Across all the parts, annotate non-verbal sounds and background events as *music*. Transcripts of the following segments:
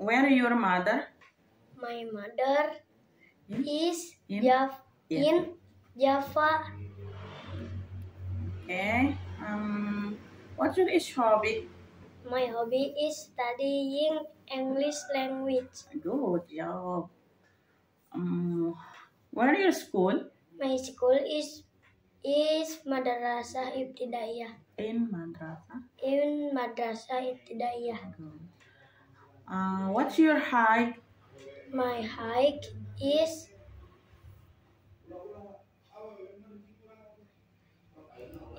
where your mother? My mother In? is In? Jav- Yeah. in Java. Okay. Um, your is hobby? My hobby is studying English language. Good job. Um, where your school? My school is is Madrasah Ibtidaiyah. In madrasah. In Madrasah Ibtidaiyah. Good. Uh, what's your height? My height is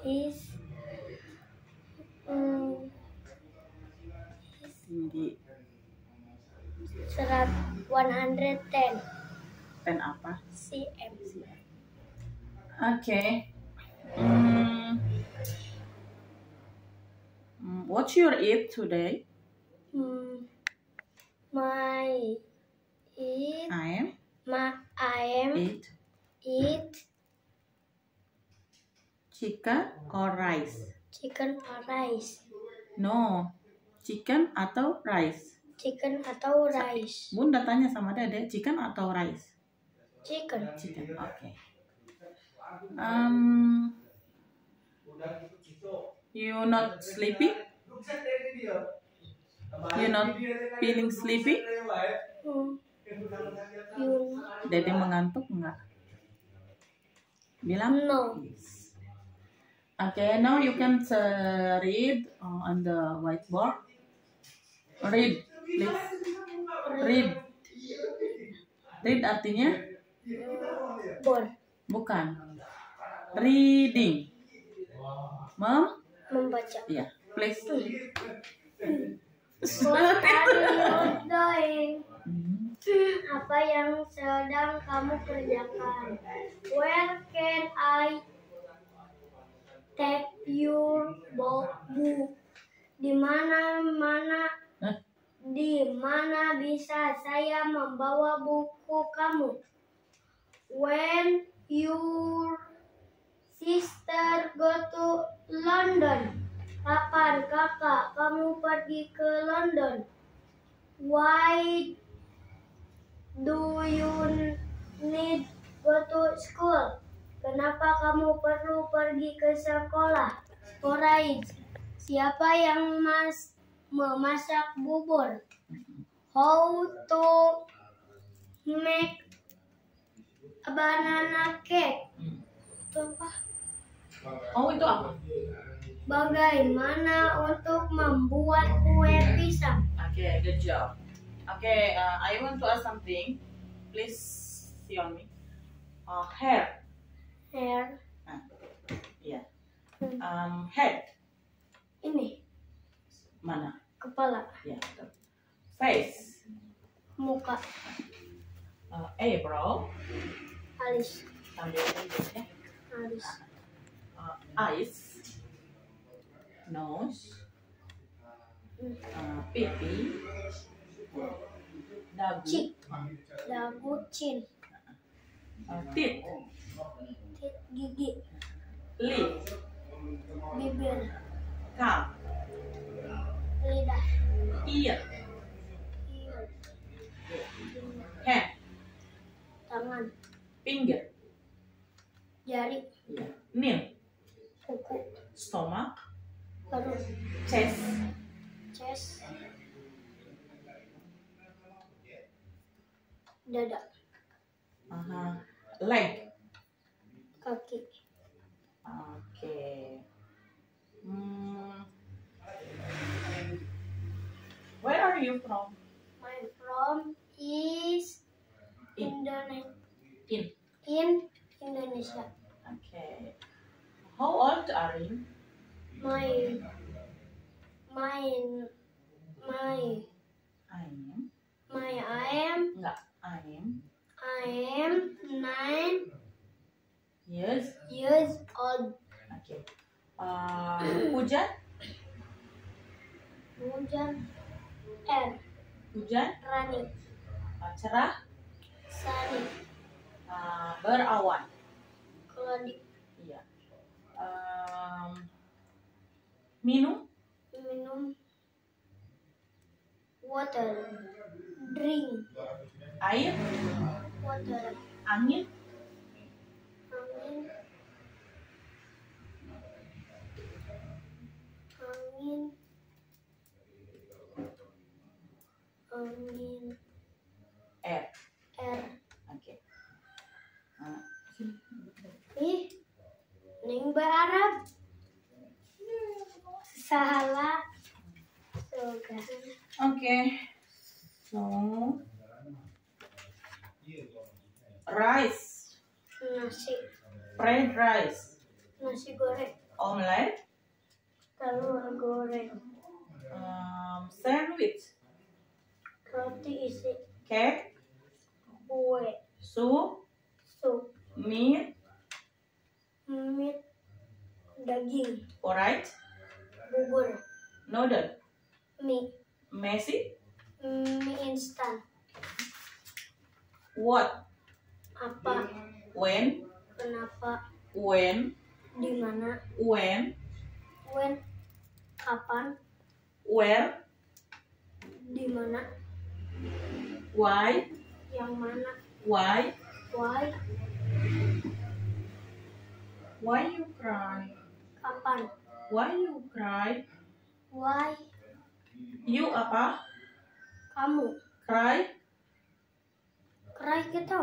is um, Tinggi. serat 110 Ten apa? cm. Okay. Um, mm, what's your eat today? Hmm, my eat I am my I am eat eat chicken or rice. chicken or rice. No, chicken atau rice. Chicken atau rice? Bunda tanya sama dede, chicken atau rice? Chicken. Chicken. Oke. Um, you not sleepy? You not feeling sleepy? Hmm. Dede mengantuk enggak? Bilang no. Okay, now you can uh, read uh, on the whiteboard. Read, please. Read. Read artinya Bor. bukan. Reading. Mem? Membaca. Ya, please. What are you doing? Apa yang sedang kamu kerjakan? Where can I take your book? Di mana mana di mana bisa saya membawa buku kamu? When your sister go to London? Kapan kakak kamu pergi ke London? Why do you need go to school? Kenapa kamu perlu pergi ke sekolah? Porridge. Siapa yang mas memasak bubur? How to make a banana cake? Itu apa? Oh, itu apa? Bagaimana untuk membuat kue pisang? Okay, good job. Okay, uh, I want to ask something. Please see on me. Uh, hair. Hair. Yeah. Hmm. Um, head. Ini Mana? kepala, Ya, betul. Face. muka, Uh, eyebrow. alis, tunjuk ya. alis, Uh, eyes. Nose. Uh, pipi. Dagu. cik, dagu, cin, Uh, teeth. gigi, Lip. bibir, Gum. lidah, Ear. Hand. tangan, Finger. jari. Nail. kuku, Stomach. Perut, Chest. chest, dada, Uh-huh. Leg. kaki, Okay. Hmm. Where are you from? my from is In. Indonesia, In. in Indonesia. Okay. How old are you? My my my I am. my I am Enggak. I am. I am nine Yes. years old. Okay. Uh, hujan? Hujan R Hujan? Rani Uh, cerah? Sari Uh, berawan? Keladi Iya. Um, minum? minum water drink, Air, water, angin, angin, angin, angin, air. air. Oke. Ah, sini. Ih, ning Arab. Salah. Soga. Oke. So, rice, Nasi, fried rice, nasi goreng, omelette, telur goreng, um, sandwich, roti isi. Cake, kue, soup, sup, meat, meat, daging, alright, bubur, noodle, mie, messy, mie instan, what, apa, when, kenapa, when, di mana, when, when, kapan, where, di mana, why, yang mana, why, why, why you cry, kapan, why you cry, why, you apa, kamu, cry, cry kita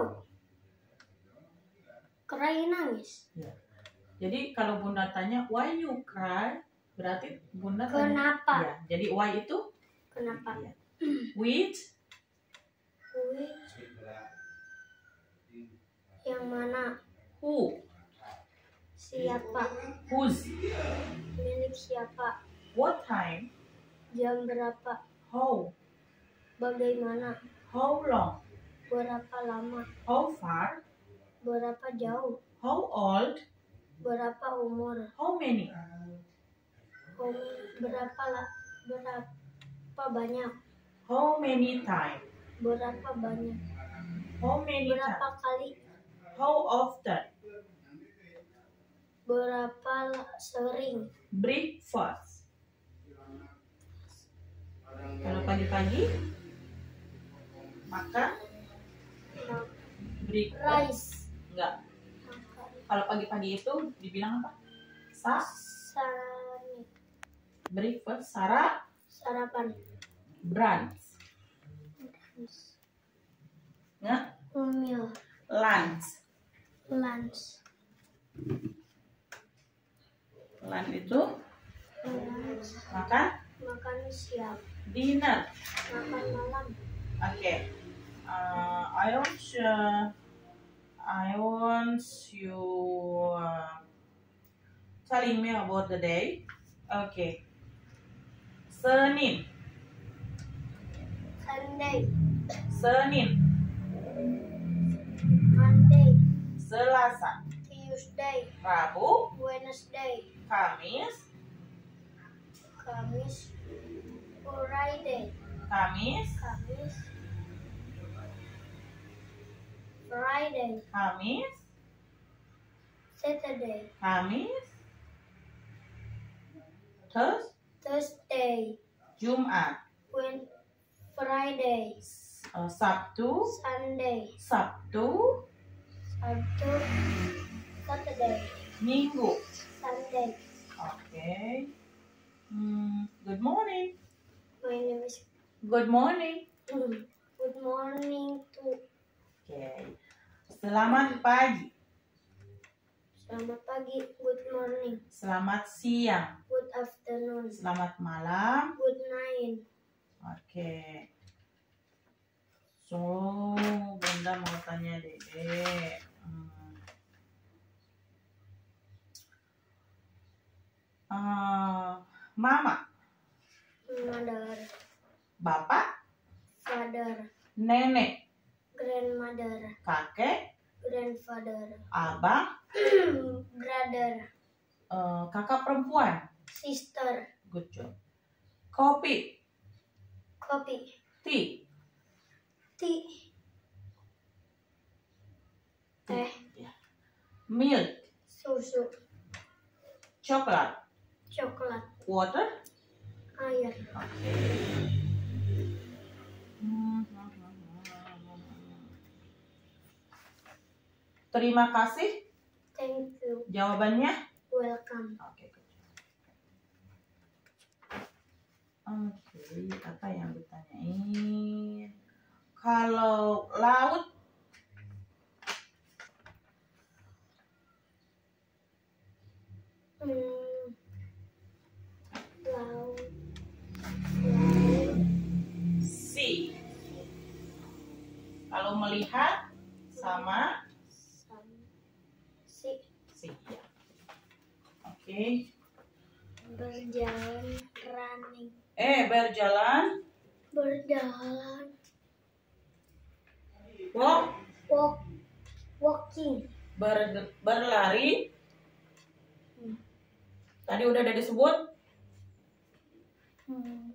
cry nangis, Jadi kalau bunda tanya why you cry, berarti bunda tanya. kenapa, Ya, jadi why itu? Kenapa, ya. which, which, yang mana, who, siapa, whose, milik siapa, what time, jam berapa, how, bagaimana, how long, berapa lama, how far, berapa jauh, how old, berapa umur, how many, um- berapa lah, berapa banyak, how many time, berapa banyak, how many time, berapa kali, how often, berapa sering, breakfast. Kalau pagi-pagi makan ma- breakfast. rice, Enggak. Kalau pagi-pagi itu dibilang apa? Sa, breakfast, sara, sarapan, brunch. Nggak? Lunch. lunch, Lunch itu makan? Makan siang, dinner. makan malam, Okay. Uh, I want uh, I want you uh, telling me about the day. Okay. Senin, Sunday, Senin, Monday, Selasa, Tuesday, Rabu, Wednesday, Kamis, Kamis, Friday, Kamis, Kamis, Friday, Kamis, Saturday, Kamis, Thurs, Thursday, Jumat, Wed Friday, uh, Sabtu, Sunday, Sabtu, Sabtu, Saturday, Minggu. Sunday. Okay. Hmm, good morning. My name is Good morning. Good morning to Okay. Selamat pagi. Selamat pagi, good morning, Selamat siang. good afternoon, Selamat malam. good night. Oke. So, Bunda mau tanya Dede. Hmm. Ah, Mama, Mother, Bapak, father, Nenek, grandmother, Kakek, grandfather, Abang, *clears throat* brother, eh, Kakak perempuan. sister, Good job. Kopi, kopi, tea, tea, teh, milk, susu, coklat, Coklat. Water? Air. Terima kasih. Thank you. Jawabannya? Welcome. Oke. Okay. Oke, okay, apa yang ditanyain? Kalau laut hmm. Melihat sama Sam. Si. sea. ya. Oke. Berjalan. Running. Eh, berjalan. Berjalan. Walk. Walk. Walking. Ber- berlari. Hmm. Tadi udah ada disebut. Hmm.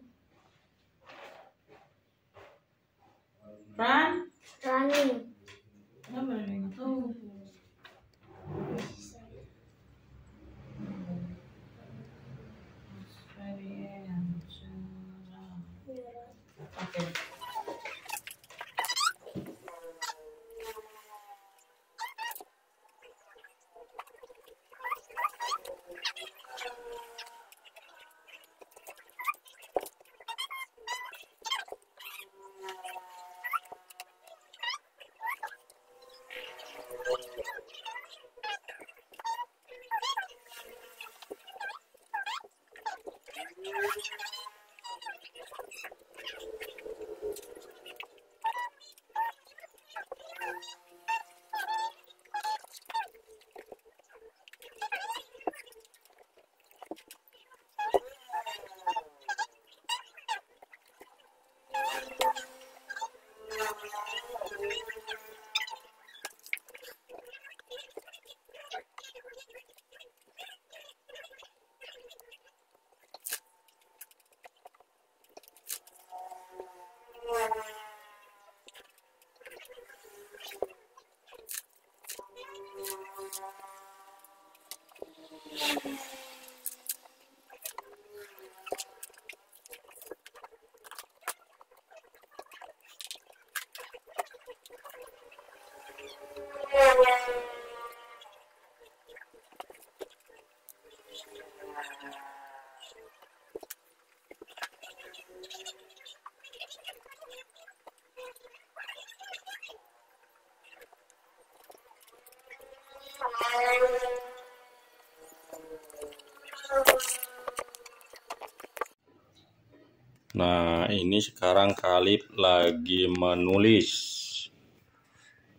Ini sekarang Khalid lagi menulis.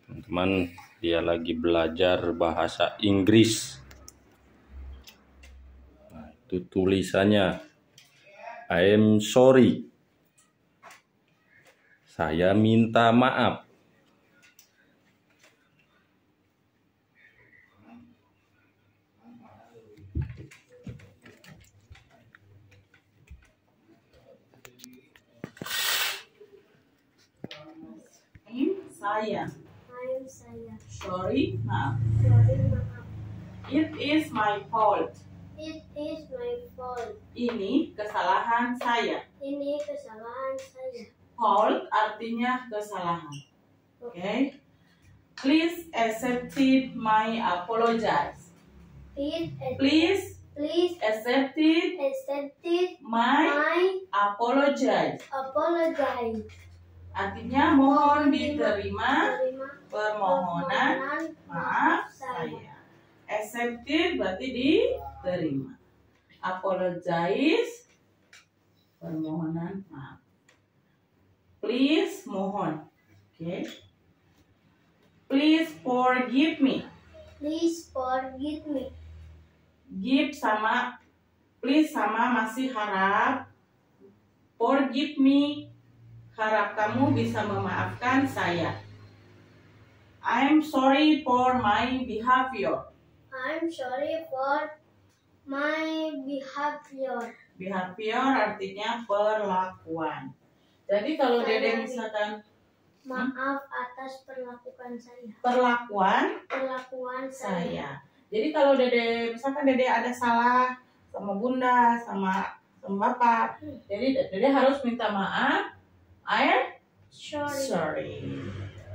Teman-teman, dia lagi belajar bahasa Inggris. Nah, itu tulisannya. I'm sorry. Saya minta maaf. I'm saya. I'm saya. Sorry, maaf. Sorry, maaf. It is my fault. It is my fault. Ini kesalahan saya. Ini kesalahan saya. Fault artinya kesalahan. Oke. Please accept it my apologize. Please, Please please accept it accept it. my My apologize. apologize. Artinya mohon diterima Terima permohonan maaf saya. Accepted berarti diterima. Apologize permohonan maaf. Please mohon. Oke. Please forgive me. Please forgive me. Give sama please sama masih harap. Forgive me. Harap kamu bisa memaafkan saya. I'm sorry for my behavior. I'm sorry for my behavior. Behavior artinya perlakuan. Jadi kalau Dede misalkan Maaf atas perlakuan saya. perlakuan Perlakuan saya. saya. Jadi kalau Dede misalkan Dede ada salah sama Bunda sama sama Bapak, jadi Dede harus minta maaf. I'm Sorry. sorry.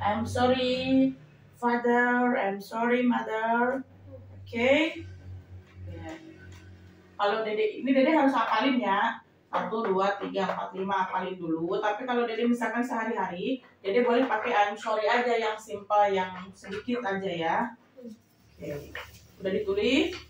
I'm sorry father. I'm sorry, mother. Oke. Okay? Kalau dede ini dede harus hafalin ya. Satu, dua, tiga, empat, lima hafalin dulu. Tapi kalau dede misalkan sehari-hari, dede boleh pakai I'm sorry aja yang simple, yang sedikit aja ya. Oke. Okay. Udah ditulis?